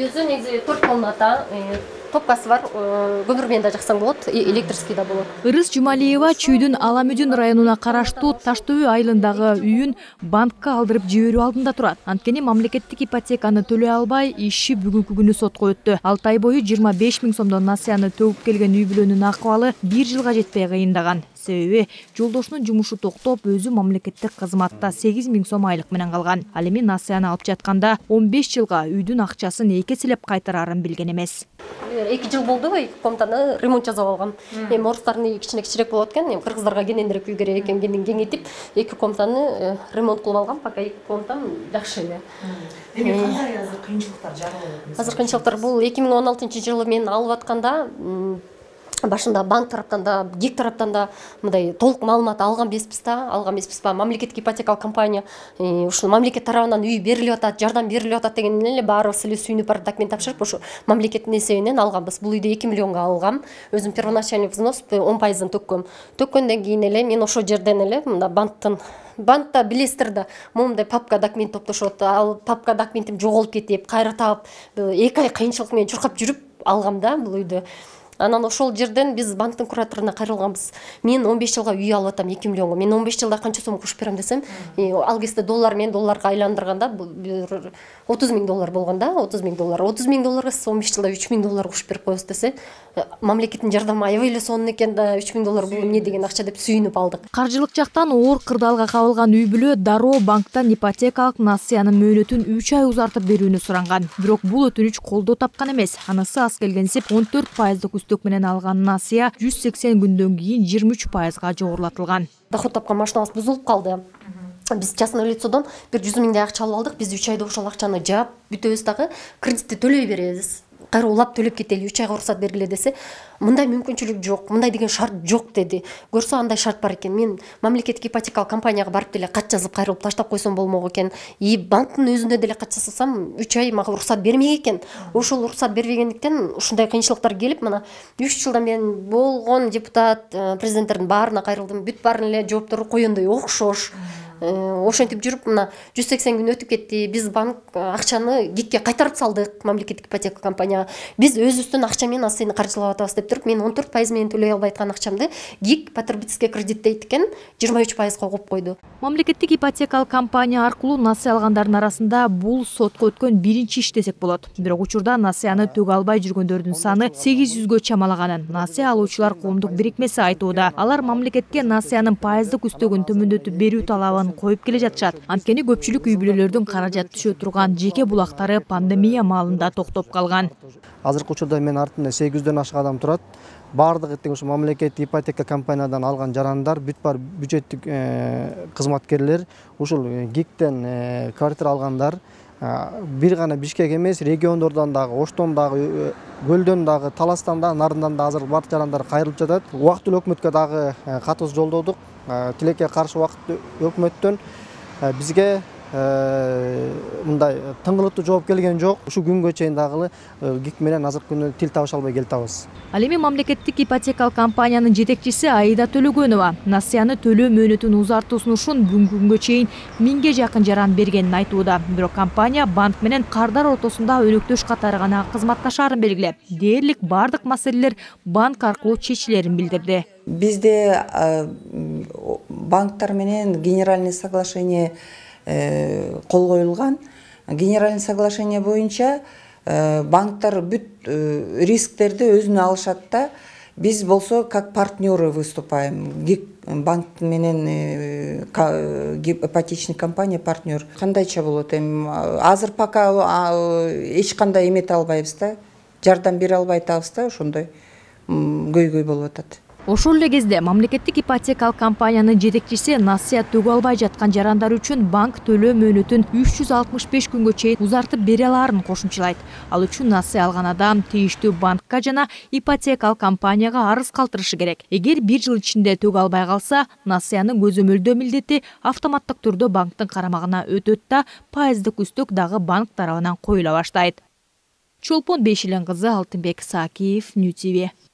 өзү негизи төрт комната топкасы бар көмүр менен да жаксаң болот электрский да болот ырыс жумалиева чүйдүн аламүдүн районуна караштуу таш төбө айылындагы үйүн банкка алдырып жиберүү алдында турат анткени мамлекеттик ипотеканы төлөй албай иши бүгүнкү күнү сотко өттү алты ай бою жыйырма беш миң сомдон насыяны төгүп келген үй бүлөнүн акыбалы бир жылга жетпей кыйындаган себеби жолдошунун жумушу токтоп өзү мамлекеттик кызматта сегиз миң сом айлык менен калган ал эми насыяны алып жатканда он беш жылга үйдүн акчасын эки эселеп кайтарарын билген эмес эки жыл болду эки комнатаны ремонт жасап алгам эми орустардын үйү кичине кичиирээк болот экен эми кыргыздарга кененирээк үй керек экенин кеңейтип эки комнатаны ремонт кылып алгам пока эки комнатам жакшы эле демек кандай азыр кыйынчылыктар жаралып азыр кыйынчылыктар бул эки миң он алтынчы жылы мен алып атканда башында банк тараптан да гик тараптан да мындай толук маалымат алган эмеспиз да. Алган эмеспиз баягы мамлекеттик ипотекалык компания ушул мамлекет тарабынан үй берилип атат жардам берилип атат дегенде эле баарыбыз эле сүйүнүп барып документ тапшырып ошо мамлекеттин эсебинен алганбыз бул үйдү эки миллионго алгам. Өзүм первоначальный взнос он пайызын төккөм төккөндөн кийин эле мен ошол жерден эле мына банктын банкта билесиздер да моундай папка документ топтошот ал папка документим жоголуп кетип кайра таап эки ай кыйынчылык менен чуркап жүрүп алгам да бул үйдү анан ошол жерден биз банктын кураторуна кайрылганбыз. Мен он беш жылга үй алып атам эки миллионго. Мен он беш жылда канча сом кошуп берем десем ал кезде доллар менен долларга айландырганда бир отуз миң доллар болгон да отуз миң доллар. Отуз миң долларга сиз он беш жылда үч миң доллар кошуп берип коесуз десе мамлекеттин жардамы аябай эле сонун экен да үч миң доллар бул эмне деген акча деп сүйүнүп алдык. Каржылык жактан оор кырдаалга кабылган үй бүлө дароо банктан ипотекалык насыянын мөөнөтүн үч ай узартып берүүнү суранган. Бирок бул өтүнүч колдоо тапкан эмес. Анысы аз келгенсип он төрт пайыздык үстөк менен алган насыя жүз сексен күндөн кийин жыйырма үч пайызга жогорулатылган доход тапкан машинабыз бузулуп калды биз частный лицодон бир жүз миңдей акча алып алдык биз үч айда ошол акчаны жаап бүтөбүз дагы кредитти төлөй беребиз кайра улап төлөп кетели үч айга уруксат бергиле десе мындай мүмкүнчүлүк жок мындай деген шарт жок деди көрсө андай шарт бар экен мен мамлекеттик ипотекалык компанияга барып деле кат жазып кайрылып таштап койсом болмок экен и банктын өзүнө деле кат жасасам үч ай мага уруксат бермек экен ошол уруксат бербегендиктен ушундай кыйынчылыктар келип мына үч жылдан мен болгон депутат президенттердин баарына кайрылдым бүт баарын эле жооптору коендой окшош ошентип жүрүп мына жүз сексен күн өтүп кетти. Биз банк акчаны гикке кайтарып салдык мамлекеттик ипотека компанияга биз өзүбүздүн акча менен сени каржылап атабыз деп туруп мен он төрт пайыз менен төлөй албай аткан акчамды гик потребительский кредит дейт экен жыйырма үч пайызга коюп койду мамлекеттик ипотекалык компания аркылуу насыя алгандардын арасында бул сотко өткөн биринчи иш десек болот бирок учурда насыяны төгө албай жүргөндөрдүн саны сегиз жүзгө чамалаганын насыя алуучулар коомдук бирикмеси айтууда. Алар мамлекетке насыянын пайыздык үстөгүн төмөндөтүп берүү талабын коюп келе жатышат. Анткени көпчүлүк үй бүлөлөрдүн каражат түшө турган жеке булактары пандемия маалында токтоп калган. Азыркы учурда менин артымда сегиз жүздөн ашык адам турат. Баардыгы тең ушу мамлекеттик ипотека компаниядан алган жарандар бүт баары бюджеттик кызматкерлер ушул гиктен квартира алгандар бир гана бишкек эмес региондордон дагы оштон дагы көлдөн дагы таластан дагы нарындан да азыр баардык жарандар кайрылып жатат. Убактылуу өкмөткө дагы катыбызды жолдодук. Тилекке каршы убакыт өкмөттөн. Бизге мындай тыңгылыктуу жооп келген жок. Ушул күнгө чейин дагы гик менен азыркы күнү тил табыша албай келатабыз ал эми мамлекеттик ипотекалык компаниянын жетекчиси аида төлөгөнова насыяны төлөө мөөнөтүн узартуусун ушун бүгүнкү күнгө чейин миңге жакын жаран бергенин айтууда. Бирок компания банк менен кардар ортосунда өнөктөш катары гана кызматташаарын белгилеп дээрлик баардык маселелер банк аркылуу чечилерин билдирди. Бизде банктар менен генеральный соглашение Э, кол коюлган генеральный соглашение боюнча э, банктар бүт э, рисктерди өзүнө алышат да. Биз болсо как партнеры выступаем. Банк менен ипотечный компания партнер. Кандайча болот эми азыр пока эч кандай эмете албайбыз да. Жардам бере албай атабыз да ошондой көйгөй болуп атат. Ошол эле кезде мамлекеттик ипотекалык компаниянын жетекчиси насыя төгө албай жаткан жарандар үчүн банк төлөө мөөнөтүн үч жүз алтымыш беш күнгө чейин узартып бере алаарын кошумчалайт. Ал үчүн насыя алган адам тийиштүү банкка жана ипотекалык компанияга арыз калтырышы керек. Эгер бир жыл ичинде төгө албай калса насыянын көзөмөлдөө милдети автоматтык түрдө банктын карамагына өтөт да пайыздык үстөк дагы банк тарабынан коюла баштайт. Чолпон бейшилен кызы алтынбек саакиев нью тв